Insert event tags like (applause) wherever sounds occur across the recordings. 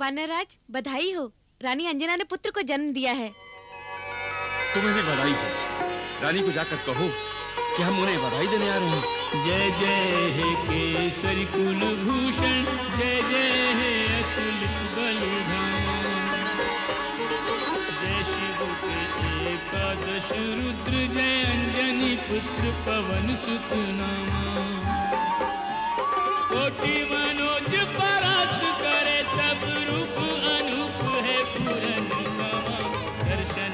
वानरराज बधाई हो। रानी अंजना ने पुत्र को जन्म दिया है। तुम्हें भी बधाई हो। रानी को जाकर कहो कि हम उन्हें बधाई देने आ रहे हैं। जय जय हे केसरी कुल भूषण जय जय हे अतुलित बलिधाम। जय शिव के एकादश रुद्र जय अंजनी पुत्र पवन सुत नामा कोटि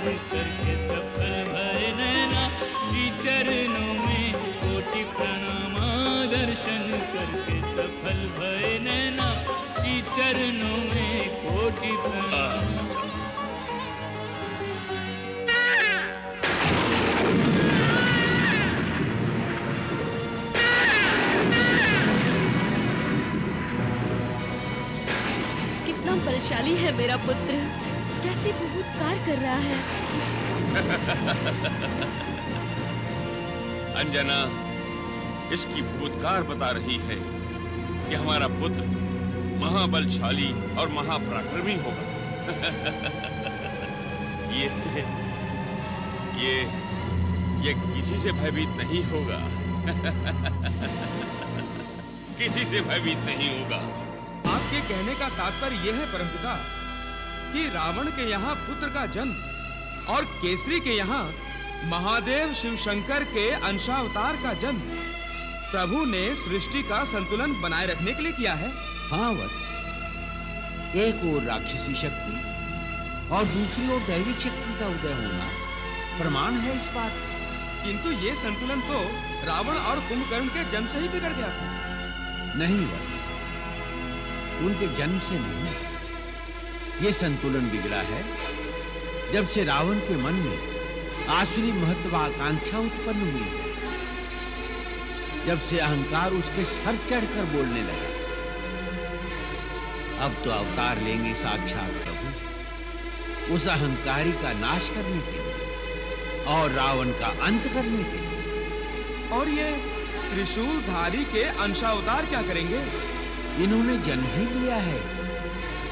करके सफल नैना में दर्शन करके सफल नैना बलशाली है मेरा पुत्र। बूबूत्कार कर रहा है। (laughs) अंजना इसकी भूतकार बता रही है कि हमारा पुत्र महाबलशाली और महापराक्रमी होगा। (laughs) ये ये ये किसी से भयभीत नहीं होगा। (laughs) किसी से भयभीत नहीं होगा। आपके कहने का तात्पर्य यह है परमपिता। कि रावण के यहाँ पुत्र का जन्म और केसरी के यहाँ महादेव शिव शंकर के अंशावतार का जन्म। प्रभु ने सृष्टि का संतुलन बनाए रखने के लिए किया है। हाँ वत्स। एक ओर राक्षसी शक्ति और दूसरी ओर दैविक शक्ति का उदय होना प्रमाण है इस बात। किंतु ये संतुलन तो रावण और कुंभकर्ण के जन्म से ही बिगड़ गया था। नहीं वत्स। उनके जन्म से नहीं। ये संतुलन बिगड़ा है। जब से रावण के मन में आसुरी महत्वाकांक्षा उत्पन्न हुई है जब से अहंकार उसके सर चढ़कर बोलने लगा। अब तो अवतार लेंगे साक्षात प्रभु उस अहंकारी का नाश करने के लिए और रावण का अंत करने के लिए। और ये त्रिशूलधारी के अंशावतार क्या करेंगे? इन्होंने जन्म ही लिया है।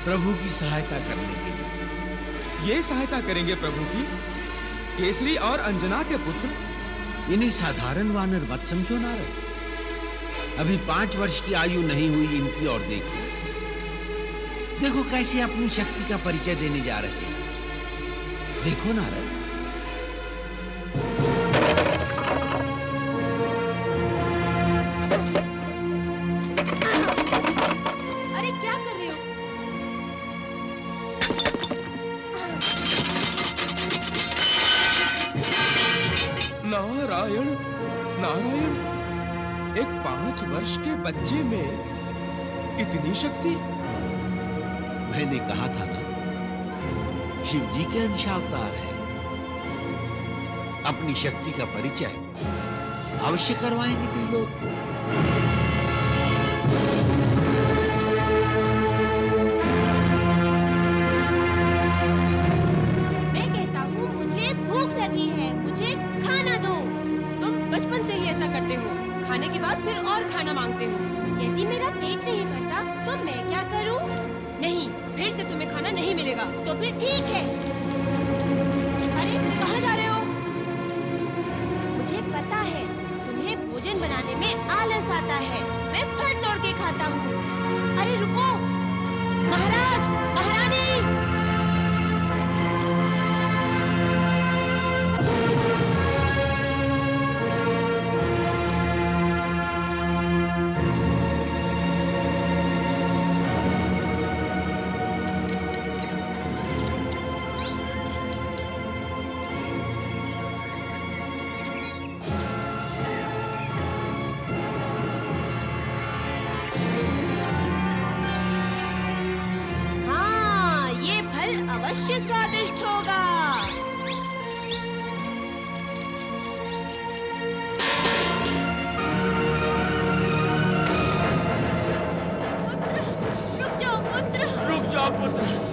प्रभु की सहायता करने के लिए। ये सहायता करेंगे प्रभु की, केसरी और अंजना के पुत्र। इन्हें साधारण वानर मत समझो नारद अभी पाँच वर्ष की आयु नहीं हुई इनकी और देखो देखो कैसे अपनी शक्ति का परिचय देने जा रहे हैं। देखो नारद। इतनी शक्ति मैंने कहा था ना, शिव जी के अंशावतार है। अपनी शक्ति का परिचय अवश्य करवाएँगे त्रिलोक को। मैं कहता हूँ, मुझे भूख लगी है, मुझे खाना दो। तुम बचपन से ही ऐसा करते हो। खाने के बाद फिर और खाना मांगते हो। यदि मेरा पेट नहीं भरता तो मैं क्या करूँ? नहीं, फिर से तुम्हें खाना नहीं मिलेगा। तो फिर ठीक है। अरे, कहाँ जा रहे हो? मुझे पता है, तुम्हें भोजन बनाने में आलस आता है। मैं फल तोड़ के खाता हूँ। अरे, रुको। up with the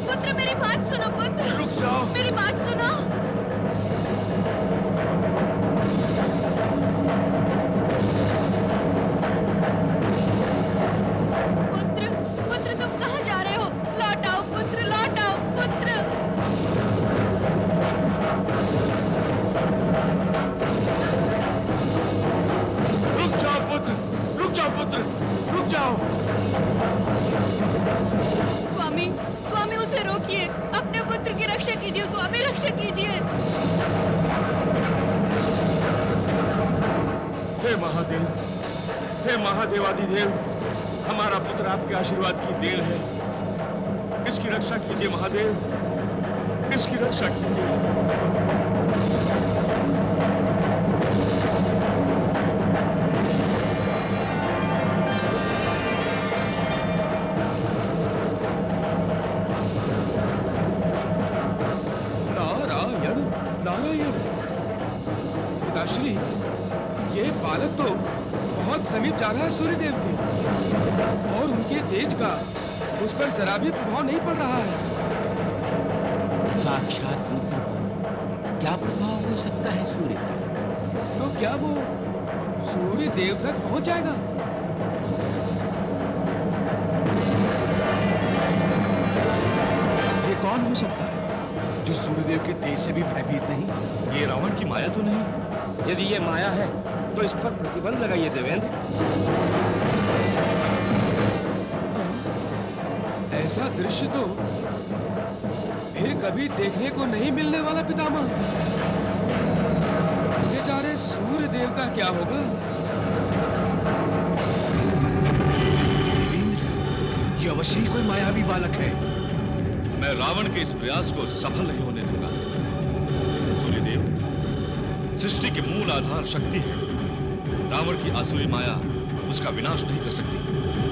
हे महादेवादिदेव हमारा पुत्र आपके आशीर्वाद की देन है। इसकी रक्षा कीजिए महादेव, इसकी रक्षा कीजिए। नारायण नारायण। पिताश्री, ये बालक तो बहुत समीप जा रहा है सूर्यदेव के। और उनके तेज का उस पर जरा भी प्रभाव नहीं पड़ रहा है। साक्षात रुद्र को क्या प्रभाव हो सकता है सूर्य का तो क्या वो सूर्य देव तक पहुँच जाएगा? ये कौन हो सकता है जो सूर्यदेव के तेज से भी भयभीत नहीं? ये रावण की माया तो नहीं। यदि ये माया है तो इस पर प्रतिबंध लगाइए देवेंद्र। ऐसा दृश्य तो फिर कभी देखने को नहीं मिलने वाला पितामह। बेचारे सूर्य देव का क्या होगा? देवेंद्र ये अवश्य ही कोई मायावी बालक है। मैं रावण के इस प्रयास को सफल नहीं होने दूँगा। सूर्यदेव सृष्टि के मूल आधार शक्ति है। रावण की आसुरी माया उसका विनाश नहीं कर सकती।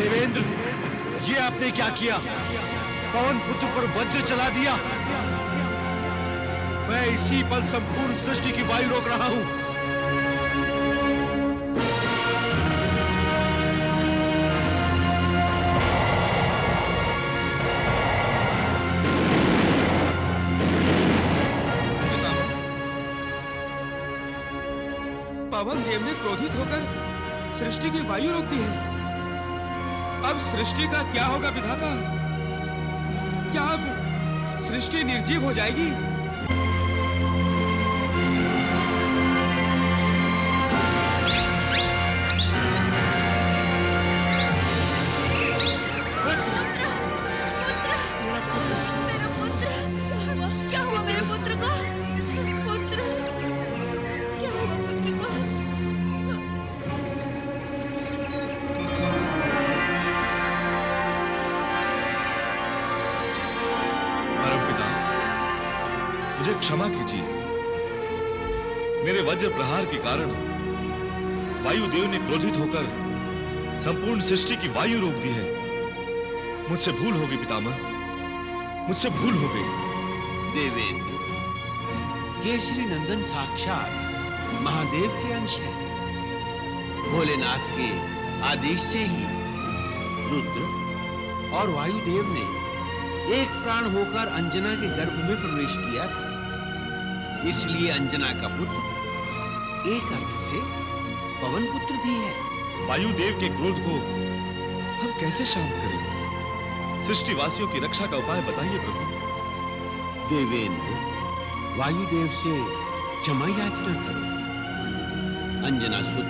देवेंद्र, ये आपने क्या किया? पवन पुत्र पर वज्र चला दिया। मैं इसी पल संपूर्ण सृष्टि की वायु रोक रहा हूँ। पवन देव ने क्रोधित होकर सृष्टि की वायु रोक दी है। अब सृष्टि का क्या होगा विधाता क्या अब सृष्टि निर्जीव हो जाएगी? कीजिए। मेरे वज्र प्रहार के कारण वायुदेव ने क्रोधित होकर संपूर्ण सृष्टि की वायु रोक दी है। मुझसे भूल होगी पितामह। मुझसे भूल हो गई। देवेंद्र केसरी नंदन साक्षात महादेव के अंश है। भोलेनाथ के आदेश से ही रुद्र और वायुदेव ने एक प्राण होकर अंजना के गर्भ में प्रवेश किया था। इसलिए अंजना का पुत्र एक अर्थ से पवन पुत्र भी है। वायुदेव के क्रोध को हम कैसे शांत करें? सृष्टिवासियों की रक्षा का उपाय बताइए प्रभु। देवेंद्र वायुदेव से क्षमा याचना करो। अंजना सुत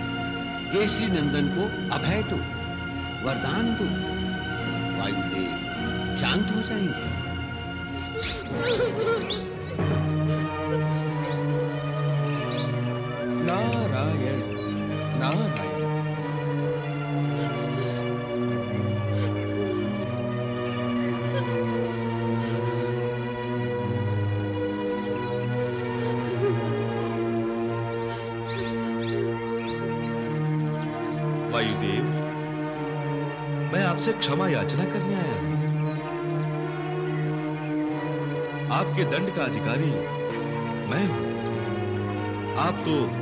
केसरी नंदन को अभय दो वरदान दो। वायुदेव शांत हो जाएँगे। नारायण वायुदेव, मैं आपसे क्षमा याचना करने आया आपके दंड का अधिकारी मैं हूँ। आप तो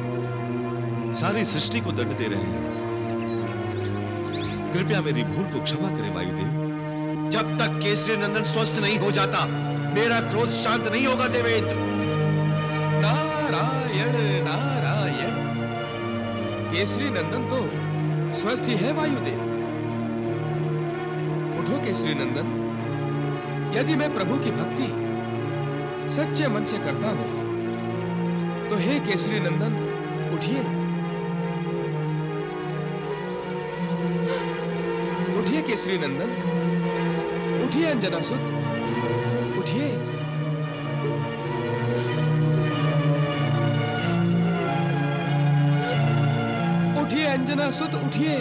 सारी सृष्टि को दंड दे रहे हैं। कृपया मेरी भूल को क्षमा करें, वायुदेव। जब तक केसरी नंदन स्वस्थ नहीं हो जाता, मेरा क्रोध शांत नहीं होगा, देवेंद्र। नारायण नारायण। केसरी नंदन तो स्वस्थ ही है, वायुदेव। उठो, केसरी नंदन। यदि मैं प्रभु की भक्ति सच्चे मन से करता हूँ तो हे केसरी नंदन, उठिए। केसरी नंदन उठिए अंजना सुत। उठिए। उठिए अंजना सुत उठिए।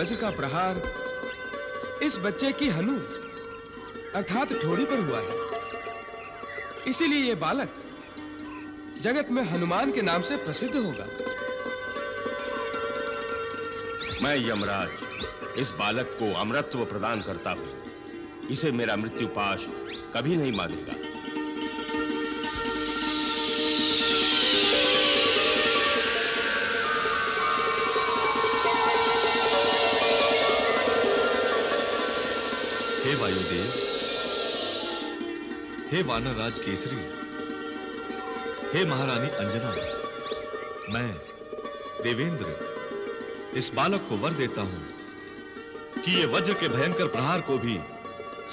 वज्र का प्रहार इस बच्चे की हनु अर्थात ठोड़ी पर हुआ है। इसीलिए यह बालक जगत में हनुमान के नाम से प्रसिद्ध होगा। मैं यमराज, इस बालक को अमरत्व प्रदान करता हूँ। इसे मेरा मृत्यु पाश कभी नहीं मानेगा। हे वानरराज केसरी, हे महारानी अंजना, मैं देवेंद्र, इस बालक को वर देता हूँ कि ये वज्र के भयंकर प्रहार को भी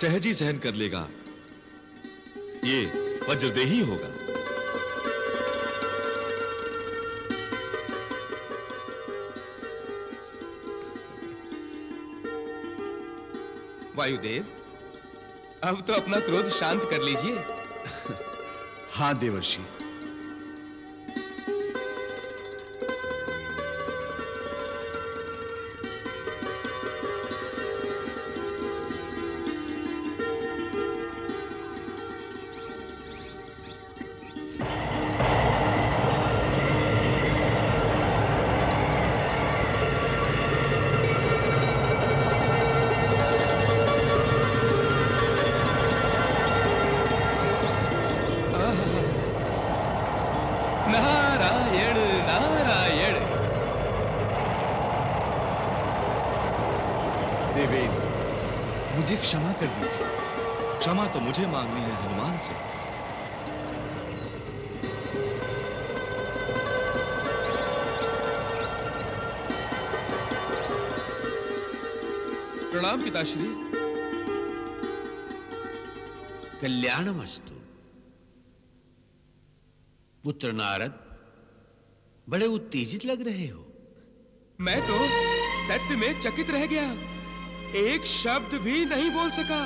सहज सहन कर लेगा। ये वज्रदेही होगा। वायुदेव अब तो अपना क्रोध शांत कर लीजिए। हाँ देवर्षि। मुझे क्षमा कर दीजिए। क्षमा तो मुझे मांगनी है हनुमान से। प्रणाम पिताश्री। कल्याणमस्तु। पुत्र नारद बड़े उत्तेजित लग रहे हो। मैं तो सत्य में चकित रह गया। एक शब्द भी नहीं बोल सका।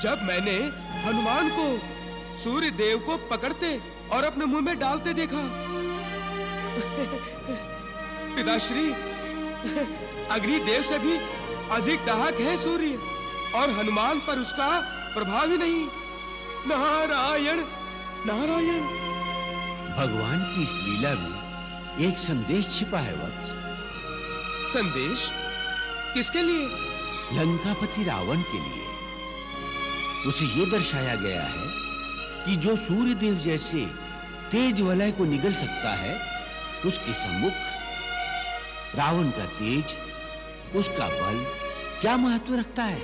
जब मैंने हनुमान को सूर्य देव को पकड़ते और अपने मुँह में डालते देखा पिताश्री अग्नि देव से भी अधिक दाहक है सूर्य और हनुमान पर उसका प्रभाव ही नहीं। नारायण नारायण। भगवान की इस लीला में एक संदेश छिपा है वत्स। संदेश? किसके लिए? लंकापति रावण के लिए। उसे यह दर्शाया गया है कि जो सूर्य देव जैसे तेज वलय को निगल सकता है, उसके सम्मुख रावण का तेज, उसका बल क्या महत्व रखता है?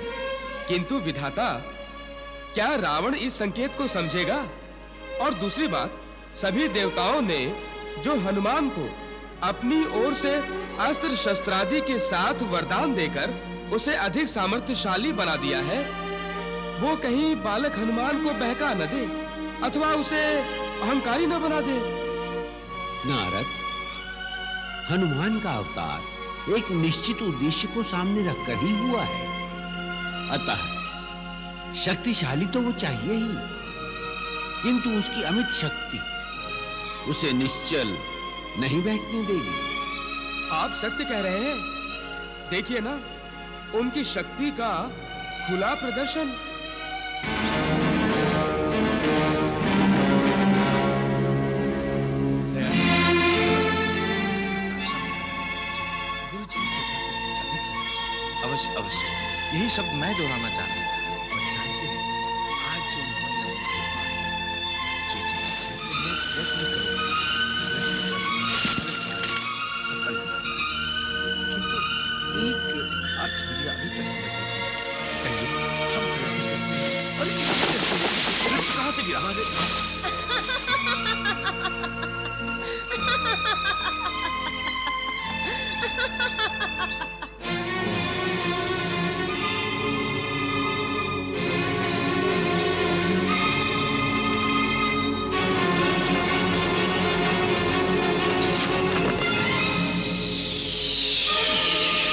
किंतु विधाता, क्या रावण इस संकेत को समझेगा? और दूसरी बात, सभी देवताओं ने जो हनुमान को अपनी ओर से अस्त्र शस्त्रादि के साथ वरदान देकर उसे अधिक सामर्थ्यशाली बना दिया है। वो कहीं बालक हनुमान को बहका न दे अथवा उसे अहंकारी न बना दे। नारद हनुमान का अवतार एक निश्चित उद्देश्य को सामने रखकर ही हुआ है। अतः शक्तिशाली तो वो चाहिए ही। किंतु उसकी अमित शक्ति उसे निश्चल नहीं बैठने देगी। आप सत्य कह रहे हैं। देखिए ना उनकी शक्ति का खुला प्रदर्शन। अवश्य अवश्य। यही शब्द मैं दोहराना चाहता हूँ।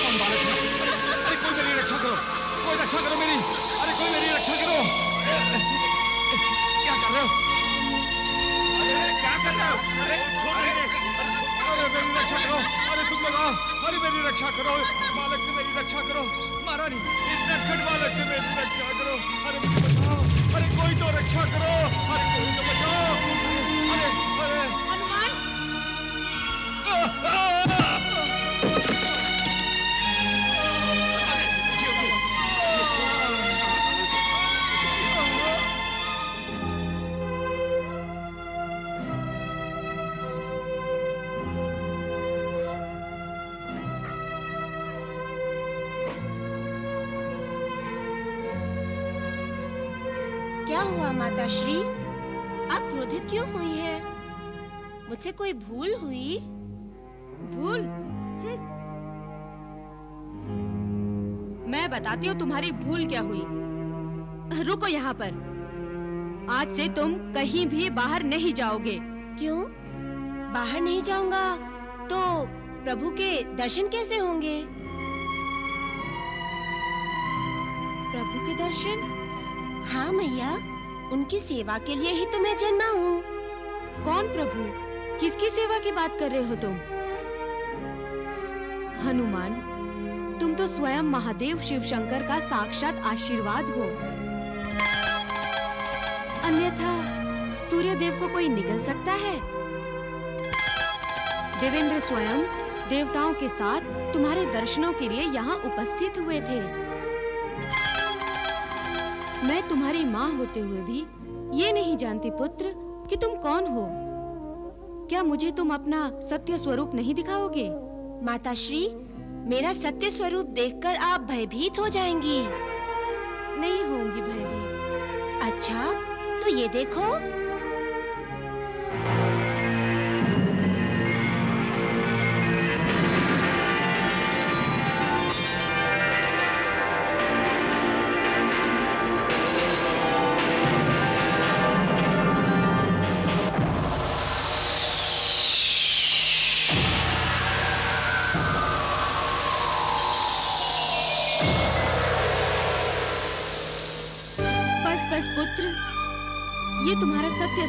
अरे कोई मेरी रक्षा करो अरे कोई मेरी रक्षा करो अरे मेरी रक्षा करो। अरे तुम लोग आओ अरे मेरी रक्षा करो। बालक से मेरी रक्षा करो। महारानी इस नटखट बालक से मेरी रक्षा करो। अरे मुझे बचाओ। अरे कोई तो रक्षा करो। अरे कोई तो बचाओ। अरे अरे। हनुमान। हुआ श्री आप क्रोधित क्यों हुई है? मुझसे कोई भूल हुई? भूल? हम्म। मैं बताती हूँ तुम्हारी भूल क्या हुई। रुको यहाँ पर। आज से तुम कहीं भी बाहर नहीं जाओगे। क्यों? बाहर नहीं जाऊँगा तो प्रभु के दर्शन कैसे होंगे? प्रभु के दर्शन? हाँ मैया। उनकी सेवा के लिए ही तो मैं जन्मा हूँ। कौन प्रभु? किसकी सेवा की बात कर रहे हो तुम? हनुमान, तुम तो स्वयं महादेव शिव शंकर का साक्षात आशीर्वाद हो। अन्यथा सूर्य देव को कोई निकल सकता है? देवेंद्र स्वयं देवताओं के साथ तुम्हारे दर्शनों के लिए यहाँ उपस्थित हुए थे। मैं तुम्हारी माँ होते हुए भी ये नहीं जानती पुत्र कि तुम कौन हो। क्या मुझे तुम अपना सत्य स्वरूप नहीं दिखाओगे? माता श्री मेरा सत्य स्वरूप देखकर आप भयभीत हो जाएँगी। नहीं होंगी भयभीत। अच्छा तो ये देखो।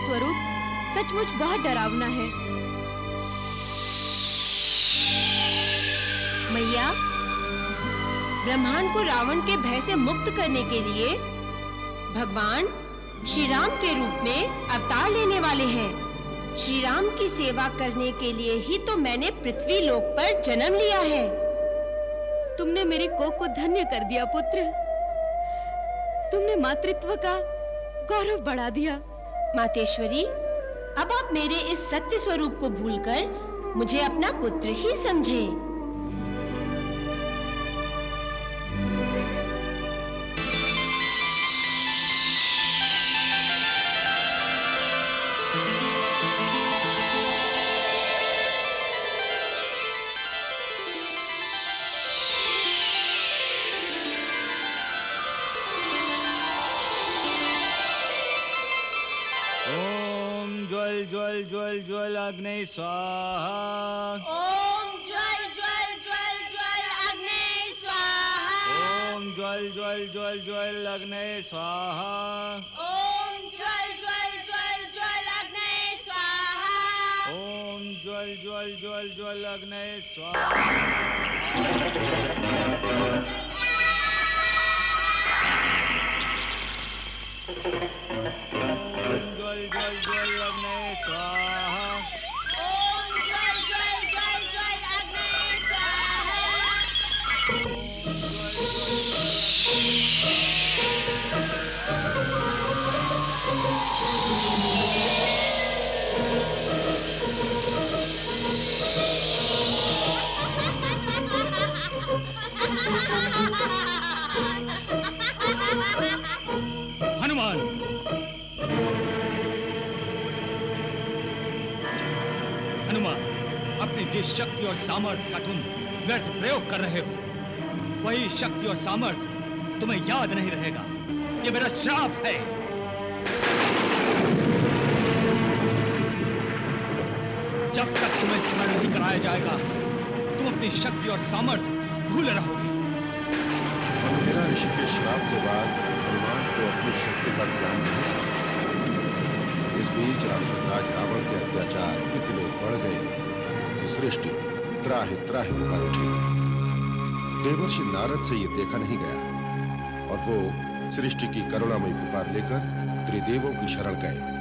स्वरूप सचमुच बहुत डरावना है। मैया, ब्रह्मांड को रावण के भय से मुक्त करने के लिए भगवान श्री राम के रूप में अवतार लेने वाले हैं। श्री राम की सेवा करने के लिए ही तो मैंने पृथ्वी लोक पर जन्म लिया है। तुमने मेरी कोख को धन्य कर दिया, पुत्र। तुमने मातृत्व का गौरव बढ़ा दिया। मातेश्वरी अब आप मेरे इस सत्य स्वरूप को भूलकर मुझे अपना पुत्र ही समझें। स्वाहा ओम ज्वल ज्वल ज्वल ज्वल अग्नि स्वाहा ओम ज्वल ज्वल ज्वल ज्वल अग्नि स्वाहा ओम ज्वल ज्वल ज्वल ज्वल अग्नि स्वाहा ओम ज्वल ज्वल ज्वल ज्वल अग्नि स्वाहा शक्ति और सामर्थ्य का तुम व्यर्थ प्रयोग कर रहे हो। वही शक्ति और सामर्थ्य तुम्हें याद नहीं रहेगा। ये मेरा श्राप है। जब तक तुम्हें स्मरण नहीं कराया जाएगा, तुम अपनी शक्ति और सामर्थ्य भूल रहोगे। अंगिरा ऋषि के श्राप के बाद हनुमान को अपनी शक्ति का ज्ञान नहीं इस बीच राक्षस राज रावण के अत्याचार इतने बढ़ गए। कि सृष्टि, त्राहि त्राहि पुकार उठी देवर्षि नारद से यह देखा नहीं गया और वो सृष्टि की करुणामयी पुकार लेकर त्रिदेवों की शरण गए।